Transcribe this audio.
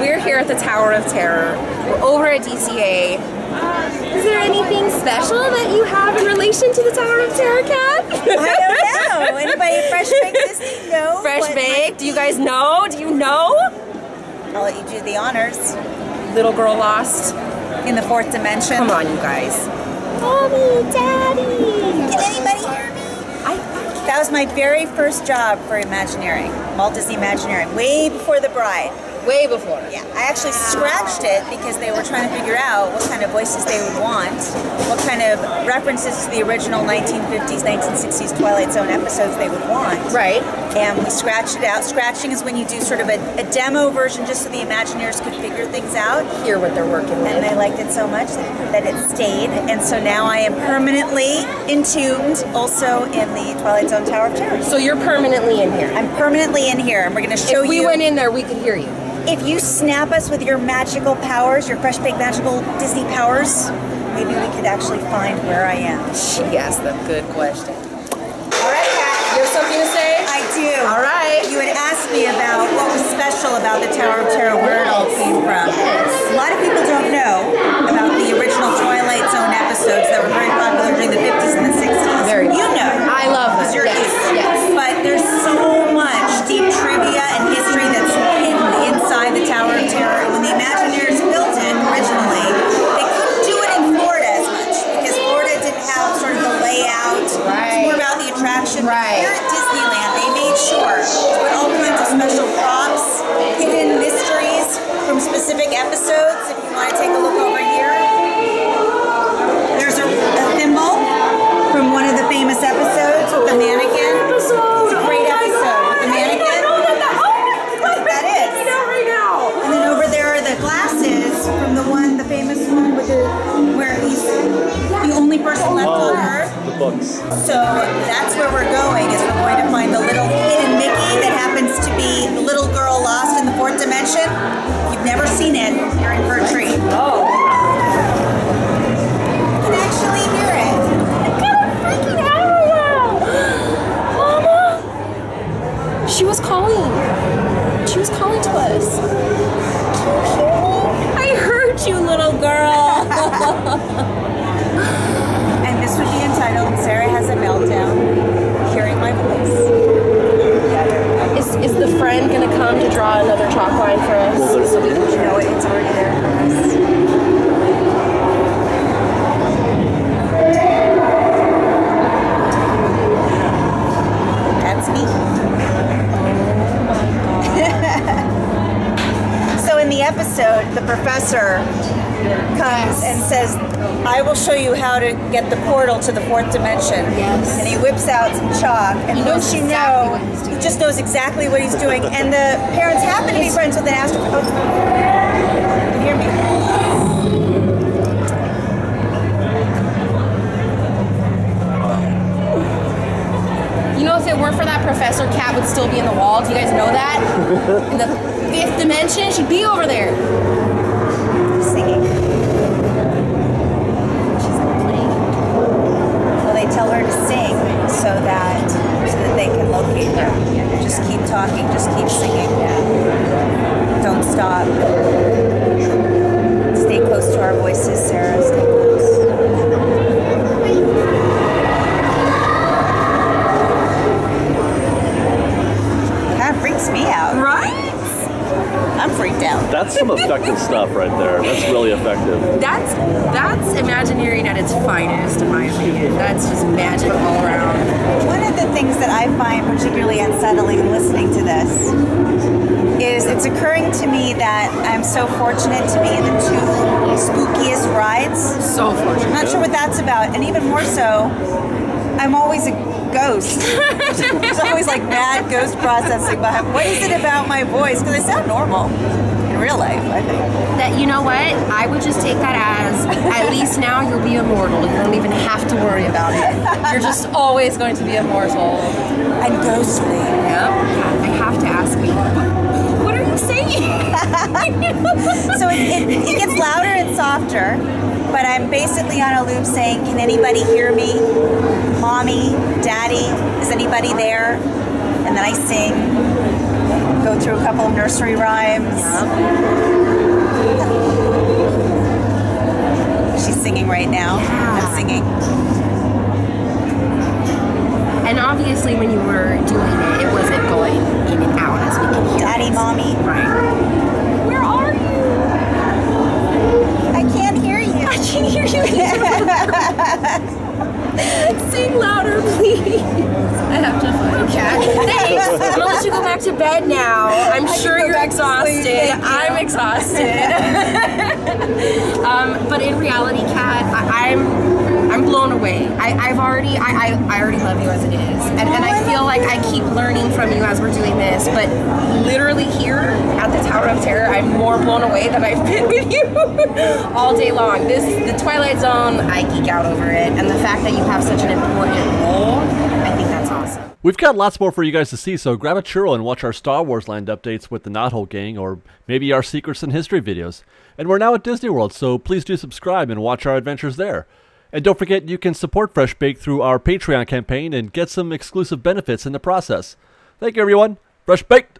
We're here at the Tower of Terror. We're over at DCA. Is there anything special that you have in relation to the Tower of Terror, Kat? I don't know. Anybody fresh baked Disney? No. Fresh baked? Do you guys know? Do you know? I'll let you do the honors Little girl lost. in the fourth dimension. Come on, you guys. Mommy, Daddy. Was my very first job for Imagineering, Disney Imagineering, way before The Bride. way before. Yeah, I actually scratched it because they were trying to figure out what kind of voices they would want, what kind of references to the original 1950s, 1960s Twilight Zone episodes they would want. Right. And we scratched it out. Scratching is when you do sort of a, a demo version just so the Imagineers could figure things out. Hear what they're working with. And they liked it so much that it stayed. And so now I am permanently entombed also in the Twilight Zone Tower of Terror. So you're permanently in here. I'm permanently in here and we're going to show you. if we you. went in there, we could hear you. if you snap us with your magical powers, your fresh baked magical Disney powers, maybe we could actually find where I am. She asked the good question. So that's where we're going. Meltdown." Hearing my voice. is, is the friend gonna come to draw another chalk line for us? So we can You know, it's already there for us. That's me. Oh so in the episode, the professor comes and says, I will show you how to get the portal to the fourth dimension. Yes. And he whips out some chalk, and He don't knows you exactly know, what he's doing. he just knows exactly what he's doing. and the parents happen to be friends with an astro. Oh, you hear me? You know, if it weren't for that professor, Kat would still be in the wall. Do you guys know that? In the fifth dimension, she'd be over there. Singing. She's not playing. Well, they tell her to sing so that so that they can locate her. Just keep talking. Just keep singing. Don't stop. I'm freaked out. That's some effective stuff right there. That's really effective. That's that's Imagineering at its finest, in my opinion. That's just magic all around. One of the things that I find particularly unsettling listening to this is it's occurring to me that I'm so fortunate to be in the two spookiest rides. So I'm fortunate. not sure what that's about, and even more so, I'm always a ghost. There's always like mad ghost processing behind. What is it about my voice? Because I sound normal in real life, I think. That you know what? I would just take that as at least now you'll be immortal. You don't even have to worry about it. You're just always going to be immortal. And ghostly. Yep. I have to ask you. What are you saying? So it, it, it gets louder and softer, but I'm basically on a loop saying, Can anybody hear me? Mommy, Daddy, is anybody there? And then I sing, Go through a couple of nursery rhymes. She's singing right now. I'm singing. And obviously, when you were doing it, it wasn't going in and out as we can hear. Daddy, mommy. Right. I have to find a cat. Thanks. I'm gonna let you go back to bed now. I'm I sure you're back to sleep. exhausted. I'm exhausted. um, but in reality, Kat, I, I'm I'm blown away. I, I've already I, I, I already love you as it is, and, and I feel like I keep learning from you as we're doing this. But literally here at the Tower of Terror, I'm more blown away than I've been with you all day long. This the Twilight Zone, I geek out over it, and the fact that you have such an important role, I think that's awesome. We've got lots more for you guys to see, so grab a churro and watch our Star Wars Land updates with the Knothole Gang, or maybe our Secrets and History videos. And we're now at Disney World, so please do subscribe and watch our adventures there. And don't forget, you can support Fresh Bake through our Patreon campaign and get some exclusive benefits in the process. Thank you, everyone. Fresh Baked!